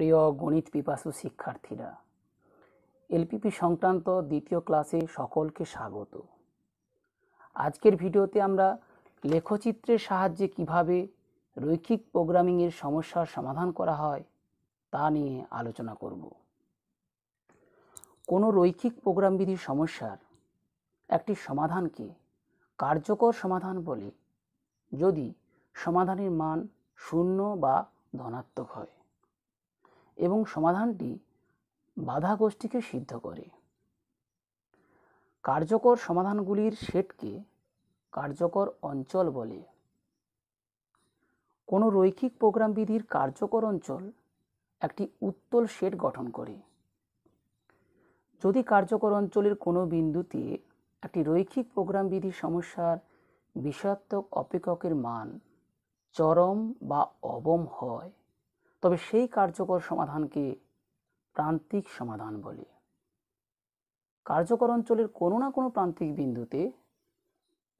প্রিয় গণিত পিপাসু শিক্ষার্থীরা, এলপিপি সংক্রান্ত দ্বিতীয় ক্লাসে সকলকে স্বাগত। আজকের ভিডিওতে আমরা লেখচিত্রের সাহায্যে কীভাবে রৈখিক প্রোগ্রামিংয়ের সমস্যার সমাধান করা হয় তা নিয়ে আলোচনা করব। কোনো রৈখিক প্রোগ্রাম বিধির সমস্যার একটি সমাধানকে কার্যকর সমাধান বলে যদি সমাধানের মান শূন্য বা ধনাত্মক হয়। এবং সমাধানটি বাধা গোষ্ঠীকে সিদ্ধ করে। কার্যকর সমাধানগুলির সেটকে কার্যকর অঞ্চল বলে। কোনো রৈখিক প্রোগ্রাম বিধির কার্যকর অঞ্চল একটি উত্তল সেট গঠন করে। যদি কার্যকর অঞ্চলের কোনো বিন্দুতে একটি রৈখিক প্রোগ্রাম বিধি সমস্যার বিষাত্মক অপেক্ষকের মান চরম বা অবম হয় তবে সেই কার্যকর সমাধানকে প্রান্তিক সমাধান বলে। কার্যকর অঞ্চলের কোনো না কোনো প্রান্তিক বিন্দুতে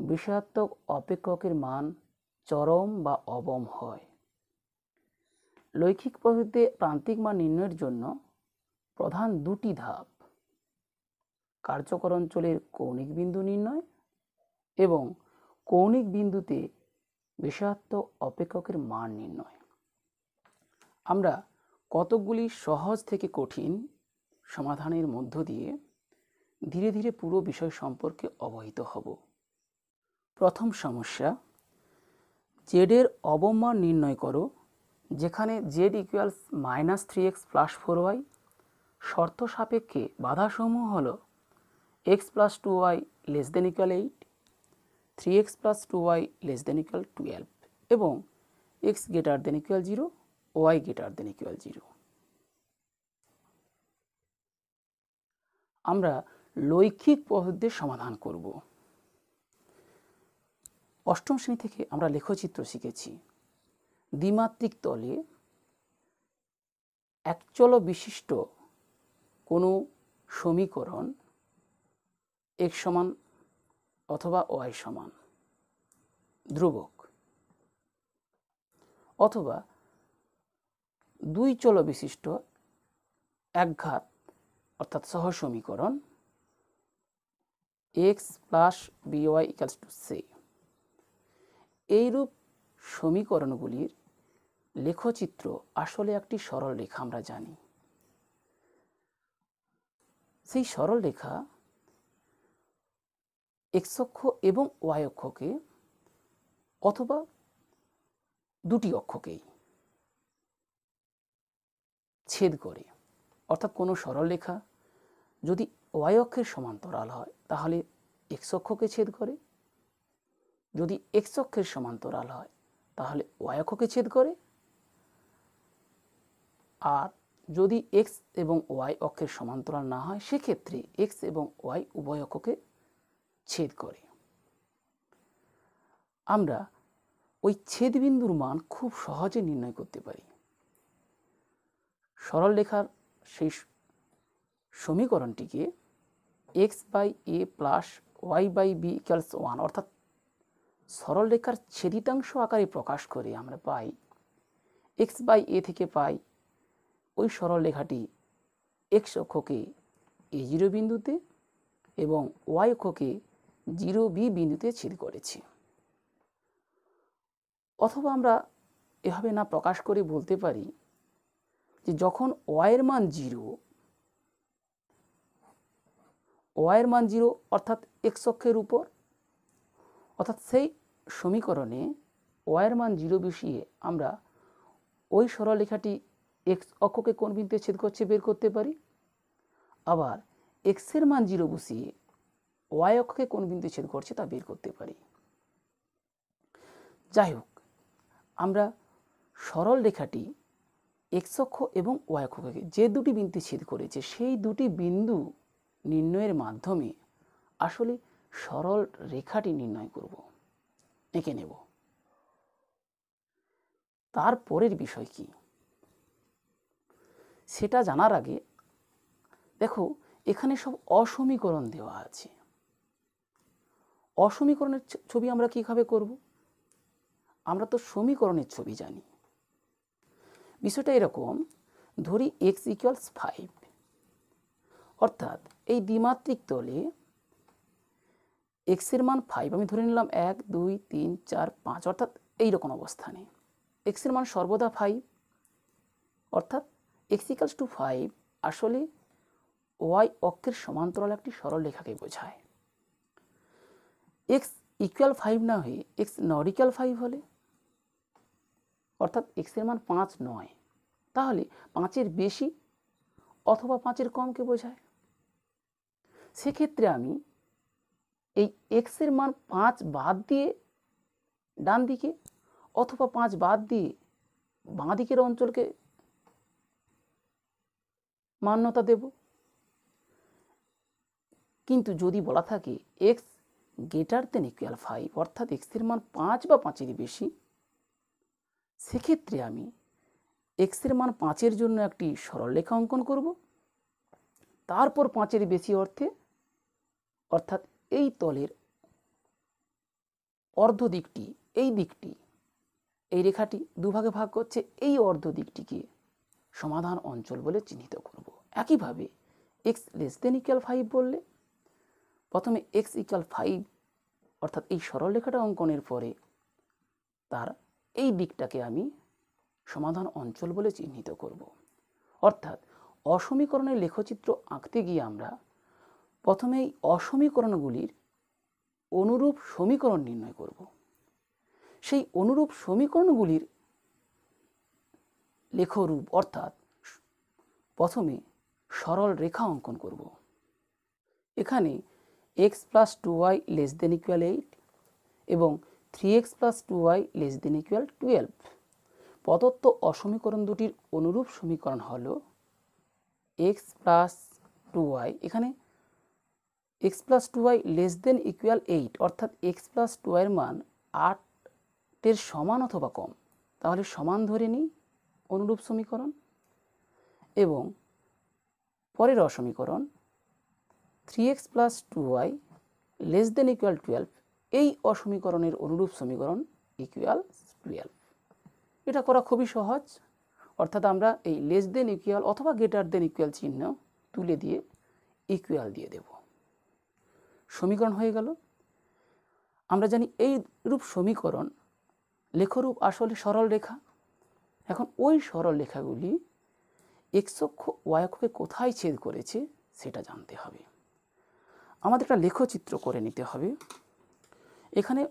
বিষাত্মক অপেক্ষকের মান চরম বা অবম হয়। লৈখিক পদ্ধতিতে প্রান্তিক মান নির্ণয়ের জন্য প্রধান দুটি ধাপ। কার্যকর অঞ্চলের কৌণিক বিন্দু নির্ণয় এবং কৌণিক বিন্দুতে বিষাত্মক অপেক্ষকের মান নির্ণয়। আমরা কতকগুলি সহজ থেকে কঠিন সমাধানের মধ্য দিয়ে ধীরে ধীরে পুরো বিষয় সম্পর্কে অবহিত হব। প্রথম সমস্যা জেডের অবমান নির্ণয় করো, যেখানে Z equals minus three X plus four Y শর্ত সাপেক্ষে বাধাসমূহ হল X plus two Y less than equal eight three X plus two Y less than equal twelve এবং X greater than equal zero Y greater than equal zero. আমরা লৈখিক পদ্ধতির সমাধান করব। অষ্টম শ্রেণি থেকে আমরা লেখচিত্র শিখেছি। দ্বিমাত্রিক তলে একচল বিশিষ্ট কোনো সমীকরণ এক সমান অথবা ওয়াই সমান ধ্রুবক। অথবা দুই চল বিশিষ্ট একঘাত, অর্থাৎ সহ সমীকরণ X plus b y equals to সে এইরূপ সমীকরণগুলির লেখচিত্র আসলে একটি সরল রেখা আমরা জানি। সেই সরল রেখা এক্স অক্ষ এবং ওয়াই অক্ষকে অথবা দুটি অক্ষকেই ছেদ করে। অর্থাৎ কোনো সরল রেখা যদি ওয়াই অক্ষের সমান্তরাল হয়, তাহলে এক্স অক্ষকে ছেদ করে। যদি এক্স অক্ষের সমান্তরাল হয়, তাহলে ওয়াই অক্ষকে ছেদ করে। আর যদি এক্স এবং ওয়াই অক্ষের সমান্তরাল না হয়, সেক্ষেত্রে এক্স এবং ওয়াই উভয় অক্ষকে ছেদ করে। আমরা ওই ছেদবিন্দুর মান খুব সহজে নির্ণয় করতে পারি। সরল রেখার সেই সমীকরণটিকে X by A plus Y by B equals one অর্থাৎ সরল রেখার ছেদিতাংশ আকারে প্রকাশ করে আমরা পাই। এক্স বাই এ থেকে পাই। ওই সরল রেখাটি এক্স অক্ষকে এ জিরো বিন্দুতে এবং ওয়াই অক্ষকে জিরো বি বিন্দুতে ছেদ করেছে। অথবা আমরা এভাবে না প্রকাশ করে বলতে পারি যে যখন ওয়ের মান জিরো, ওয়ের মান জিরো অর্থাৎ এক্স অক্ষের উপর, অর্থাৎ সেই সমীকরণে ওয়ের মান জিরো বসিয়ে আমরা ওই সরলরেখাটি এক্স অক্ষকে কোন বিন্দুতে ছেদ করছে বের করতে পারি? আবার এক্সের মান জিরো বসিয়ে ওয়াই অক্ষকে কোন বিন্দুতে ছেদ করছে তা বের করতে পারি। যাই হোক, আমরা সরল রেখাটি এক্স অক্ষ এবং ওয়াই অক্ষকে যে দুটি বিন্দু ছেদ করেছে, সেই দুটি বিন্দু নির্ণয়ের মাধ্যমে আসলে সরল রেখাটি নির্ণয় করব। এঁকে নেব। তারপরের বিষয় কি? সেটা জানার আগে দেখো, এখানে সব অসমীকরণ দেওয়া আছে। অসমীকরণের ছবি আমরা কীভাবে করব? আমরা তো সমীকরণের ছবি জানি। বিষয়টা এরকম, ধরি এক্স ইকুয়ালস ফাইভ অর্থাৎ এই দ্বিমাত্রিক তলে এক্সের মান ফাইভ আমি ধরে নিলাম এক, দুই, তিন, চার, পাঁচ, অর্থাৎ এই রকম অবস্থানে এক্সের মান সর্বদা ফাইভ অর্থাৎ এক্স ইকালস টু ফাইভ আসলে ওয়াই অক্ষের সমান্তরাল একটি সরল রেখাকে বোঝায়। এক্স ইকুয়াল ফাইভ না হয়ে এক্স নট ইকুয়াল ফাইভ হলে অর্থাৎ এক্সের মান পাঁচ নয়, তাহলে পাঁচের বেশি অথবা পাঁচের কমকে বোঝায়। সেক্ষেত্রে আমি এই এক্সের মান পাঁচ বাদ দিয়ে ডান দিকে অথবা পাঁচ বাদ দিয়ে বাঁ দিকের অঞ্চলকে মান্যতা দেব। কিন্তু যদি বলা থাকে X greater than equal five অর্থাৎ এক্সের মান পাঁচ বা পাঁচেরই বেশি সেক্ষেত্রে আমি এক্সের মান পাঁচের জন্য একটি সরলরেখা অঙ্কন করব। তারপর পাঁচের বেশি অর্থে, অর্থাৎ এই তলের অর্ধ দিকটি, এই দিকটি, এই রেখাটি দুভাগে ভাগ করছে, এই অর্ধ দিকটিকে সমাধান অঞ্চল বলে চিহ্নিত করব। একইভাবে X less than equal five বললে, প্রথমে এক্স ইকুয়াল ফাইভ অর্থাৎ এই সরলরেখাটা অঙ্কনের পরে তার এই দিকটাকে আমি সমাধান অঞ্চল বলে চিহ্নিত করব। অর্থাৎ অসমীকরণের লেখচিত্র আঁকতে গিয়ে আমরা প্রথমে এই অসমীকরণগুলির অনুরূপ সমীকরণ নির্ণয় করব। সেই অনুরূপ সমীকরণগুলির লেখরূপ অর্থাৎ প্রথমে সরল রেখা অঙ্কন করব। এখানে X plus two Y less than equal eight এবং three X plus two Y less than equal twelve প্রদত্ত অসমীকরণ দুটির অনুরূপ সমীকরণ হল এক্স প্লাস টু ওয়াই এখানে X plus two Y less than equal eight অর্থাৎ এক্স প্লাস টু ওয়াইয়ের মান আটের সমান অথবা কম। তাহলে সমান ধরে নিই অনুরূপ সমীকরণ এবং পরের অসমীকরণ three X plus two Y less than equal twelve এই অসমীকরণের অনুরূপ সমীকরণ ইকুয়াল টুয়েলভ এটা করা খুবই সহজ। অর্থাৎ আমরা এই লেস দেন ইকুয়াল অথবা গেটার দেন ইকুয়াল চিহ্ন তুলে দিয়ে ইকুয়াল দিয়ে দেব। সমীকরণ হয়ে গেল। আমরা জানি এই রূপ সমীকরণ লেখরূপ আসলে সরল রেখা। এখন ওই সরল রেখাগুলি এক্স অক্ষ ওয়াই অক্ষকে কোথায় ছেদ করেছে সেটা জানতে হবে। আমাদের একটা লেখচিত্র করে নিতে হবে। এখানে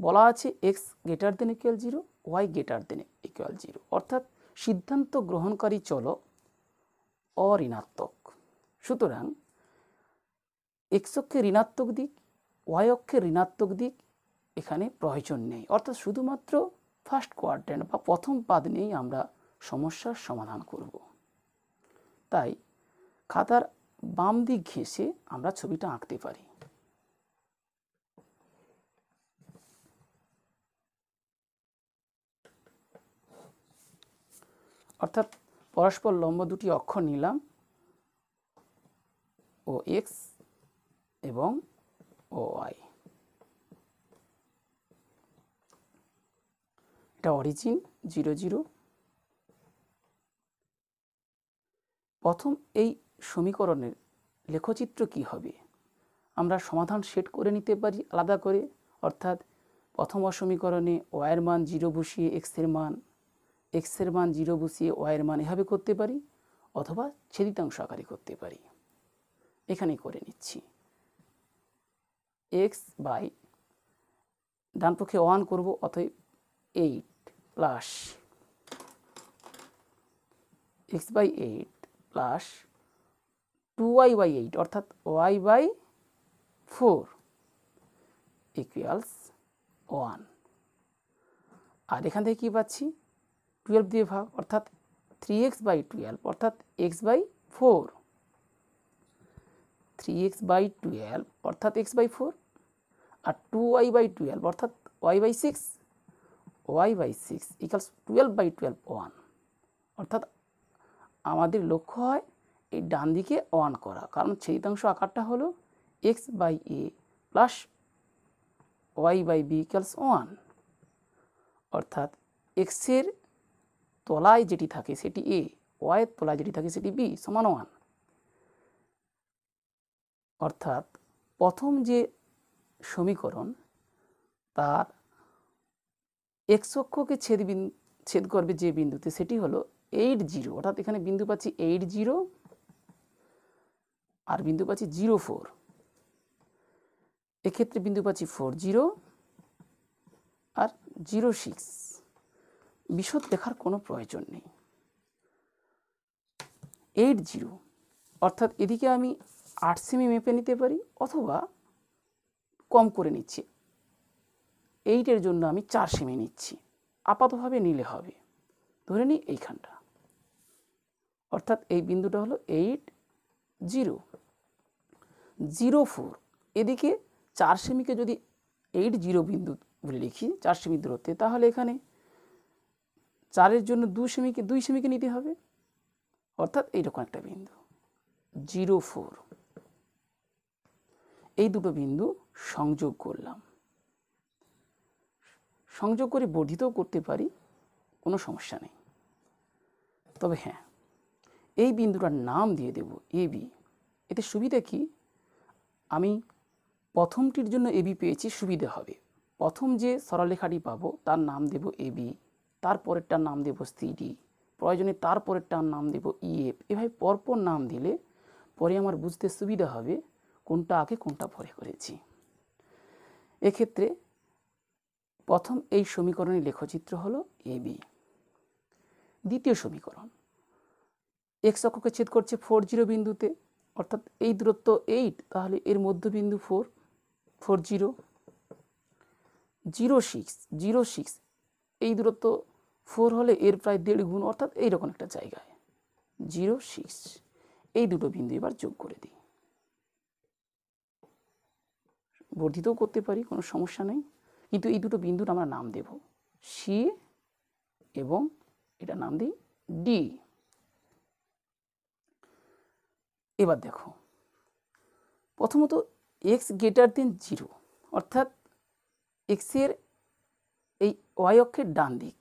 বলা আছে X greater than equal zero Y greater than equal zero অর্থাৎ সিদ্ধান্ত গ্রহণকারী চলক অঋণাত্মক। সুতরাং এক্স অক্ষে ঋণাত্মক দিক ওয়াই অক্ষে ঋণাত্মক দিক এখানে প্রয়োজন নেই। অর্থাৎ শুধুমাত্র ফার্স্ট কোয়ার্টেন্ট বা প্রথম পাদ নিয়েই আমরা সমস্যার সমাধান করব। তাই খাতার বাম দিক ঘেঁষে আমরা ছবিটা আঁকতে পারি। অর্থাৎ পরস্পর লম্ব দুটি অক্ষর নিলাম। ও এক্স এবং ও ওয়াই। এটা অরিজিন জিরো জিরো। প্রথম এই সমীকরণের লেখচিত্র কি হবে? আমরা সমাধান সেট করে নিতে পারি আলাদা করে। অর্থাৎ প্রথম অসমীকরণে ওয়াইয়ের মান জিরো বসিয়ে এক্সের মান এক্সের মান জিরো বসিয়ে ওয়াইয়ের মান এভাবে করতে পারি, অথবা ছেদিতাংশ আকারে করতে পারি। এখানে করে নিচ্ছি। এক্স বাই ডান পক্ষে ওয়ান করব, অতএব eight plus X by eight plus two Y by eight অর্থাৎ Y by four equals one আর এখান থেকে কী পাচ্ছি? টুয়েলভ দিয়ে ভাগ, অর্থাৎ থ্রি এক্স বাই টুয়েলভ অর্থাৎ X by four three X by twelve অর্থাৎ এক্স বাই ফোর আর টু ওয়াই বাই টুয়েলভ অর্থাৎ Y by six Y by six equals twelve by twelve one অর্থাৎ আমাদের লক্ষ্য হয় এই ডান দিকে ওয়ান করা। কারণ ছেদিতাংশ আকারটা হলো X by A plus Y by B equals one অর্থাৎ এক্সের তলায় যেটি থাকে সেটি এ ওয়াইয়ের তলায় যেটি থাকে সেটি বি, সমান ওয়ান। অর্থাৎ প্রথম যে সমীকরণ, তার এক্স অক্ষকে ছেদ ছেদ করবে যে বিন্দুতে, সেটি হলো এইট জিরো অর্থাৎ এখানে বিন্দু পাচ্ছি এইট জিরো আর বিন্দু পাচ্ছি জিরো ফোর এক্ষেত্রে বিন্দু পাচ্ছি ফোর জিরো আর জিরো সিক্স বিশদ দেখার কোনো প্রয়োজন নেই। এইট জিরো অর্থাৎ এদিকে আমি আট সেমি মেপে নিতে পারি অথবা কম করে নিচ্ছি। এইটের জন্য আমি চার সেমি নিচ্ছি। আপাতভাবে নিলে হবে। ধরে নিই এইখানটা। অর্থাৎ এই বিন্দুটা হলো এইট জিরো জিরো ফোর এদিকে চার সেমিকে যদি এইট জিরো বিন্দু বলে লিখি, চার সেমি দূরত্বে, তাহলে এখানে চারের জন্য দু সেমিকে, দুই সেমিকে নিতে হবে। অর্থাৎ এইরকম একটা বিন্দু। Zero four. এই দুটো বিন্দু সংযোগ করলাম। সংযোগ করে বর্ধিতও করতে পারি, কোনো সমস্যা নেই। তবে হ্যাঁ এই বিন্দুটার নাম দিয়ে দেব এ বি। এতে সুবিধা কি? আমি প্রথমটির জন্য এবি পেয়েছি, সুবিধা হবে। প্রথম যে সরলরেখাটি পাবো, তার নাম দেব এবি তারপরেরটার নাম দেব সিডি প্রয়োজনে তারপরেরটার নাম দেব ইএফ এভাবে পরপর নাম দিলে পরে আমার বুঝতে সুবিধা হবে কোনটা আগে, কোনটা পরে করেছি। এক্ষেত্রে প্রথম এই সমীকরণের লেখচিত্র হলো এবি দ্বিতীয় সমীকরণ এক্স অক্ষকে ছেদ করছে ফোর জিরো বিন্দুতে, অর্থাৎ এই দূরত্ব এইট তাহলে এর মধ্যবিন্দু four four zero zero six zero six এই দূরত্ব ফোর হলে এর প্রায় দেড় গুণ, অর্থাৎ এইরকম একটা জায়গায়। জিরো, সিক্স, এই দুটো বিন্দু এবার যোগ করে দিই। বর্ধিতও করতে পারি, কোনো সমস্যা নেই। কিন্তু এই দুটো বিন্দুর আমরা নাম দেব। সি এবং এটা নাম দিই ডি এবার দেখো, প্রথমত এক্স গ্রেটার দেন জিরো অর্থাৎ এক্সের এই ওয়াই অক্ষের ডান দিক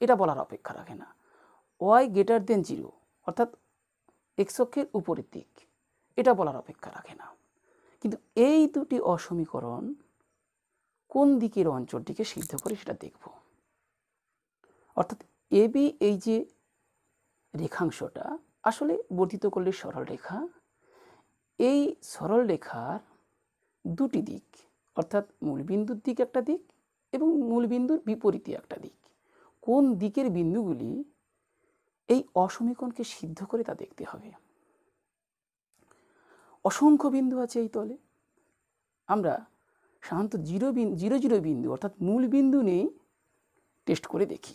এটা বলার অপেক্ষা রাখে না। ওয়াই গ্রেটার দেন জিরো অর্থাৎ এক্স অক্ষের উপরের দিক, এটা বলার অপেক্ষা রাখে না। কিন্তু এই দুটি অসমীকরণ কোন দিকের অঞ্চলটিকে সিদ্ধ করে সেটা দেখব। অর্থাৎ এবি এই যে রেখাংশটা, আসলে বর্ধিত করলে সরল রেখা। এই সরল রেখার দুটি দিক, অর্থাৎ মূলবিন্দুর দিক একটা দিক এবং মূলবিন্দুর বিপরীতে একটা দিক। কোন দিকের বিন্দুগুলি এই অসমীকরণকে সিদ্ধ করে তা দেখতে হবে? অসংখ্য বিন্দু আছে এই তলে। আমরা সাধারণত জিরো জিরো জিরো বিন্দু অর্থাৎ মূল বিন্দু নেই টেস্ট করে দেখি।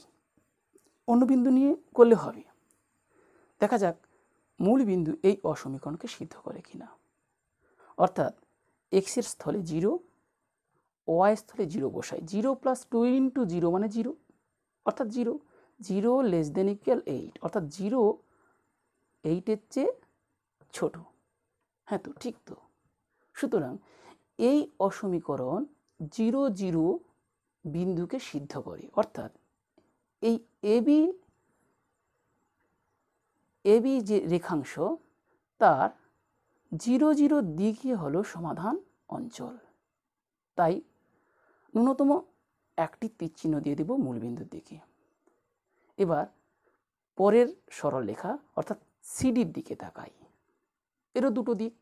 অন্য বিন্দু নিয়ে করলে হবে। দেখা যাক মূল বিন্দু এই অসমীকরণকে সিদ্ধ করে কিনা। অর্থাৎ এক্সের স্থলে জিরো ওয়াই স্থলে জিরো বসাই। Zero plus two into zero মানে জিরো। অর্থাৎ zero. Zero less than equal eight অর্থাৎ জিরো এইটের চেয়ে ছোট। হ্যাঁ তো, ঠিক তো। সুতরাং এই অসমীকরণ জিরো জিরো বিন্দুকে সিদ্ধ করে। অর্থাৎ এই এবি এবি যে রেখাংশ, তার জিরো জিরো দিকই হলো সমাধান অঞ্চল। তাই ন্যূনতম একটি তীরচিহ্ন দিয়ে দেব মূলবিন্দুর দিকে। এবার পরের সরল রেখা, অর্থাৎ সিডির দিকে তাকাই। এরও দুটো দিক।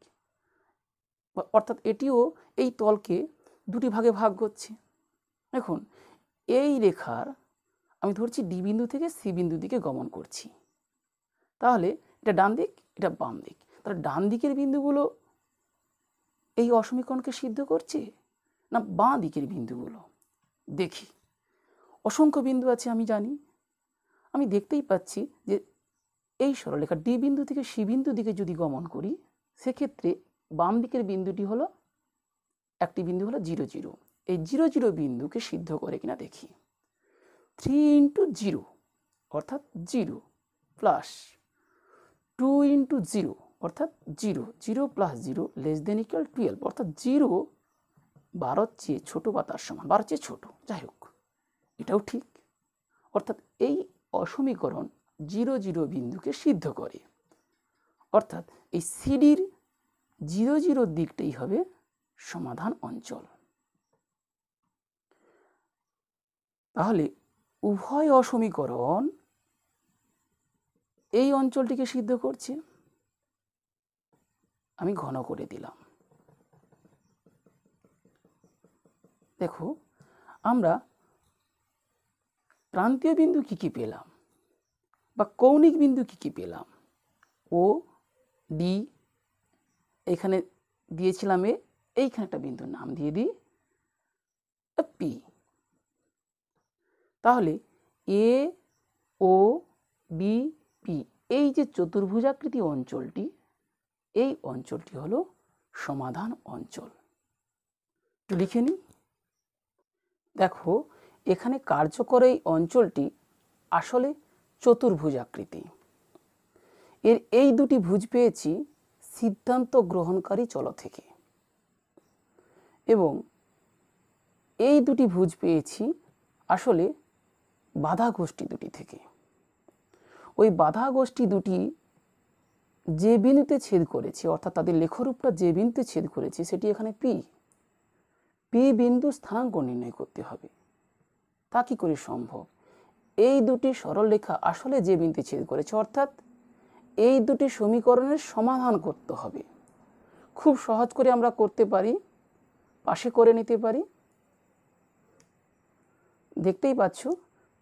অর্থাৎ এটিও এই তলকে দুটি ভাগে ভাগ করছে। দেখুন, এই রেখার আমি ধরছি ডি বিন্দু থেকে সি বিন্দু দিকে গমন করছি। তাহলে এটা ডান দিক, এটা বাম দিক। তাহলে ডান দিকের বিন্দুগুলো এই অসমীকরণকে সিদ্ধ করছে, না বাঁ দিকের বিন্দুগুলো? দেখি। অসংখ্য বিন্দু আছে, আমি জানি। আমি দেখতেই পাচ্ছি যে এই সরলরেখা ডি বিন্দু থেকে সি বিন্দু দিকে যদি গমন করি, সেক্ষেত্রে বাম দিকের বিন্দুটি হলো, একটি বিন্দু হলো জিরো জিরো। এই জিরো জিরো বিন্দুকে সিদ্ধ করে কিনা দেখি। থ্রি ইন্টু জিরো, অর্থাৎ zero plus two into zero, অর্থাৎ zero. Zero plus zero, less than equal twelve, অর্থাৎ জিরো বারোর চেয়ে ছোটো বা তার সমান বারোর চেয়ে ছোটো, যাই হোক, এটাও ঠিক। অর্থাৎ এই অসমীকরণ জিরো জিরো বিন্দুকে সিদ্ধ করে। অর্থাৎ এই সিডির জিরো জিরো দিকটাই হবে সমাধান অঞ্চল। তাহলে উভয় অসমীকরণ এই অঞ্চলটিকে সিদ্ধ করছে। আমি ঘন করে দিলাম। দেখো, আমরা প্রান্তীয় বিন্দু কি কি পেলাম? বা কৌণিক বিন্দু কি কি পেলাম? ও, ডি, এখানে দিয়েছিলাম এ, এইখানে একটা বিন্দুর নাম দিয়ে দিই পি। তাহলে এ, ও, বি, পি, এই যে চতুর্ভুজাকৃতি অঞ্চলটি, এই অঞ্চলটি হলো সমাধান অঞ্চল। একটু লিখে নিই। দেখো, এখানে কার্যকর এই অঞ্চলটি আসলে চতুর্ভুজাকৃতি এর এই দুটি ভুজ পেয়েছি সিদ্ধান্ত গ্রহণকারী চল থেকে। এবং এই দুটি ভুজ পেয়েছি আসলে বাধা গোষ্ঠী দুটি থেকে। ওই বাধা গোষ্ঠী দুটি যে বিন্দুতে ছেদ করেছে, অর্থাৎ তাদের লেখরূপটা যে বিন্দুতে ছেদ করেছে, সেটি এখানে পি পি বিন্দু স্থানাঙ্ক নির্ণয় করতে হবে। তা কি করে সম্ভব? এই দুটি সরলরেখা আসলে যে বিন্দুতে ছেদ করেছে, অর্থাৎ এই দুটি সমীকরণের সমাধান করতে হবে। খুব সহজ করে আমরা করতে পারি, পাশে করে নিতে পারি। দেখতেই পাচ্ছ,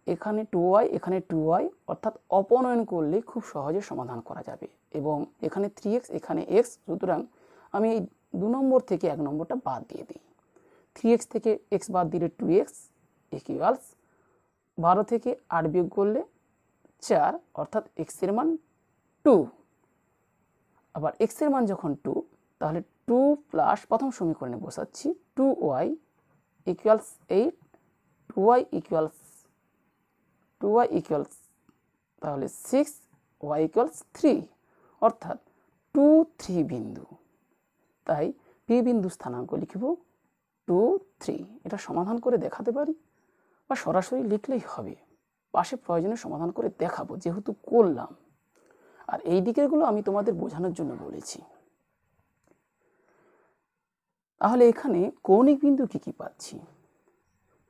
এখানে টু ওয়াই এখানে টু ওয়াই অর্থাৎ অপনয়ন করলে খুব সহজে সমাধান করা যাবে। এবং এখানে থ্রি এক্স এখানে এক্স সুতরাং আমি এই দু নম্বর থেকে এক নম্বরটা বাদ দিয়ে দিই। থ্রি এক্স থেকে এক্স বাদ দিলে টু এক্স ইকুয়ালস বারো থেকে আট বিয়োগ করলে চার, অর্থাৎ এক্সের মান টু আবার এক্সের মান যখন টু তাহলে টু প্লাস প্রথম সমীকরণে বসাচ্ছি two Y equals eight two Y equals two Y equals তাহলে সিক্স ওয়াই ইকুয়ালস থ্রি অর্থাৎ টু থ্রি বিন্দু। তাই পি বিন্দু স্থানাঙ্ক লিখব টু, থ্রি। এটা সমাধান করে দেখাতে পারি? বা সরাসরি লিখলেই হবে। পাশে প্রয়োজনে সমাধান করে দেখাবো, যেহেতু করলাম। আর এই দিকেরগুলো আমি তোমাদের বোঝানোর জন্য বলেছি। তাহলে এখানে কৌণিক বিন্দু কি কি পাচ্ছি?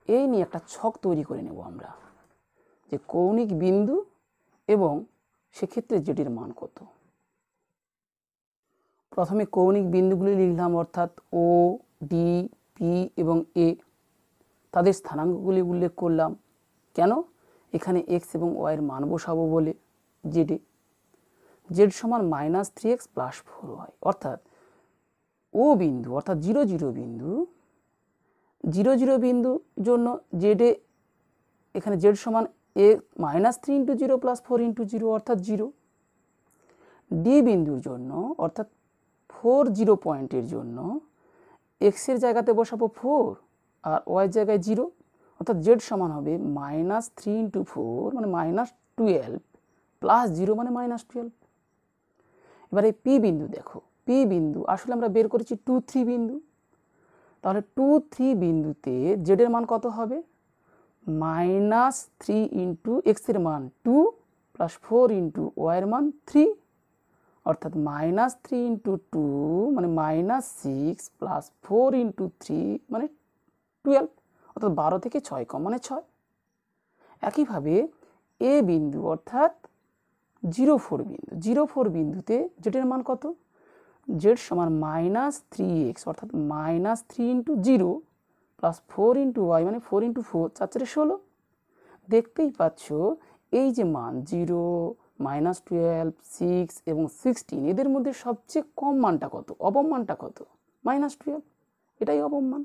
এই নিয়ে একটা ছক তৈরি করে নেব আমরা। যে কৌণিক বিন্দু এবং সেক্ষেত্রে যেটির মান কত? প্রথমে কৌণিক বিন্দুগুলি লিখলাম অর্থাৎ ও ডি পি এবং এ। তাদের স্থানাঙ্কগুলি উল্লেখ করলাম। কেন? এখানে এক্স এবং ওয়াইয়ের মান বসাবো বলে। জেডে জেড সমান minus three X plus four Y অর্থাৎ ও বিন্দু, অর্থাৎ জিরো জিরো বিন্দু জিরো জিরো বিন্দু জন্য জেডে এখানে জেড সমান এ minus three into zero plus four into zero অর্থাৎ জিরো ডি বিন্দুর জন্য, অর্থাৎ ফোর জিরো পয়েন্টের জন্য এক্সের জায়গাতে বসাবো ফোর আর ওয়াইয়ের জায়গায় জিরো অর্থাৎ জেড সমান হবে মাইনাস থ্রি ইন্টু ফোর মানে মাইনাস টুয়েলভ প্লাস জিরো মানে মাইনাস টুয়েলভ এবার পি বিন্দু দেখো পি বিন্দু, আসলে আমরা বের করেছি টু থ্রি বিন্দু। তাহলে টু থ্রি বিন্দুতে জেডের মান কত হবে? মাইনাস থ্রি ইন্টু এক্সের মান টু প্লাস ফোর ইন্টু ওয়াইয়ের মান থ্রি অর্থাৎ মাইনাস থ্রি ইন্টু টু মানে minus six plus four into three মানে টুয়েলভ অর্থাৎ বারো থেকে ছয় কম মানে ছয়। একইভাবে এ বিন্দু অর্থাৎ জিরো ফোর বিন্দু জিরো ফোর বিন্দুতে জেডের মান কত? জেড সমান মাইনাস থ্রি এক্স অর্থাৎ minus three into zero plus four into Y মানে ফোর ইন্টু ফোর চার চারে ষোলো। দেখতেই পাচ্ছ, এই যে মান জিরো মাইনাস টুয়েলভ, সিক্স এবং সিক্সটিন, এদের মধ্যে সবচেয়ে কম মানটা কত? অবম কত? Minus twelve. এটাই অবম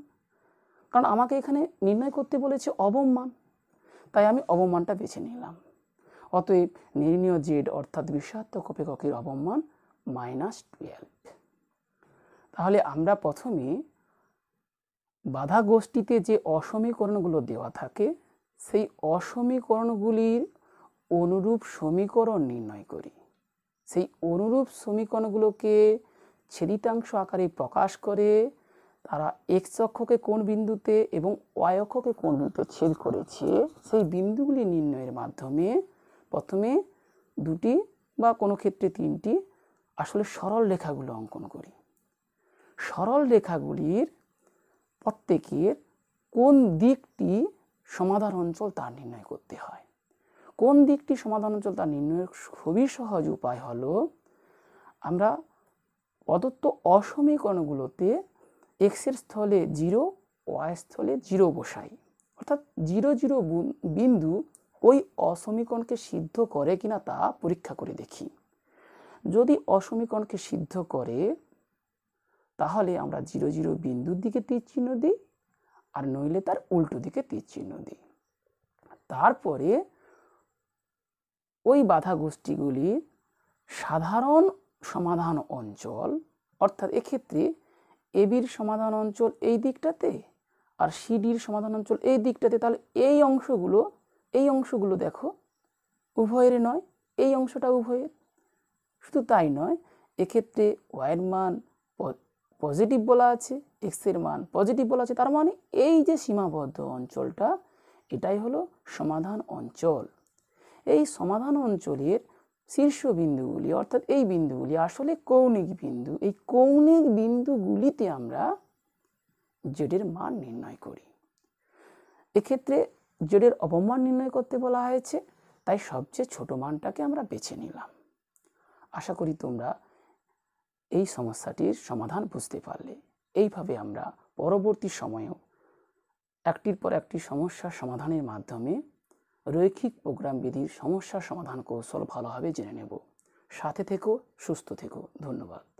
কারণ আমাকে এখানে নির্ণয় করতে বলেছে অবম মান। তাই আমি অবম মানটা বেছে নিলাম। অতএব নির্ণয় জেড অর্থাৎ বিষাত্মক অপেক্ষকের অবমান মাইনাস টুয়েলভ। তাহলে আমরা প্রথমে বাধা গোষ্ঠীতে যে অসমীকরণগুলো দেওয়া থাকে, সেই অসমীকরণগুলির অনুরূপ সমীকরণ নির্ণয় করি। সেই অনুরূপ সমীকরণগুলোকে ছেদিতাংশ আকারে প্রকাশ করে তারা এক্স অক্ষকে কোন বিন্দুতে এবং ওয়াই অক্ষকে কোন বিন্দুতে ছেদ করেছে, সেই বিন্দুগুলি নির্ণয়ের মাধ্যমে প্রথমে দুটি বা কোনো ক্ষেত্রে তিনটি আসলে সরল রেখাগুলো অঙ্কন করি। সরল রেখাগুলির প্রত্যেকের কোন দিকটি সমাধান অঞ্চল তা নির্ণয় করতে হয়। কোন দিকটি সমাধান অঞ্চল তা নির্ণয়ের খুবই সহজ উপায় হলো, আমরা প্রদত্ত অসমীকরণগুলোতে এক্সের স্থলে জিরো ওয়াই স্থলে জিরো বসাই। অর্থাৎ জিরো জিরো বিন্দু ওই অসমীকরণকে সিদ্ধ করে কিনা তা পরীক্ষা করে দেখি। যদি অসমীকরণকে সিদ্ধ করে, তাহলে আমরা জিরো জিরো বিন্দুর দিকে তীর চিহ্ন দিই আর নইলে তার উল্টো দিকে তীর চিহ্ন দিই। তারপরে ওই বাধা গোষ্ঠীগুলির সাধারণ সমাধান অঞ্চল, অর্থাৎ এক্ষেত্রে এবির সমাধান অঞ্চল এই দিকটাতে আর সিডির সমাধান অঞ্চল এই দিকটাতে, তাহলে এই অংশগুলো এই অংশগুলো দেখো উভয়ের নয়, এই অংশটা উভয়ের। শুধু তাই নয়, এক্ষেত্রে ওয়াইয়ের মান পজিটিভ বলা আছে এক্সের মান পজিটিভ বলা আছে, তার মানে এই যে সীমাবদ্ধ অঞ্চলটা, এটাই হলো সমাধান অঞ্চল। এই সমাধান অঞ্চলের শীর্ষ বিন্দুগুলি, অর্থাৎ এই বিন্দুগুলি, আসলে কৌণিক বিন্দু, এই কৌণিক বিন্দুগুলিতে আমরা জেডের মান নির্ণয় করি। এক্ষেত্রে জেডের অপমান নির্ণয় করতে বলা হয়েছে, তাই সবচেয়ে ছোট মানটাকে আমরা বেছে নিলাম। আশা করি তোমরা এই সমস্যাটির সমাধান বুঝতে পারলে। এইভাবে আমরা পরবর্তী সময়েও একটির পর একটি সমস্যার সমাধানের মাধ্যমে রৈখিক প্রোগ্রাম বিধির সমস্যার সমাধান কৌশল ভালোভাবে জেনে নেব। সাথে থেকো সুস্থ থেকো। ধন্যবাদ।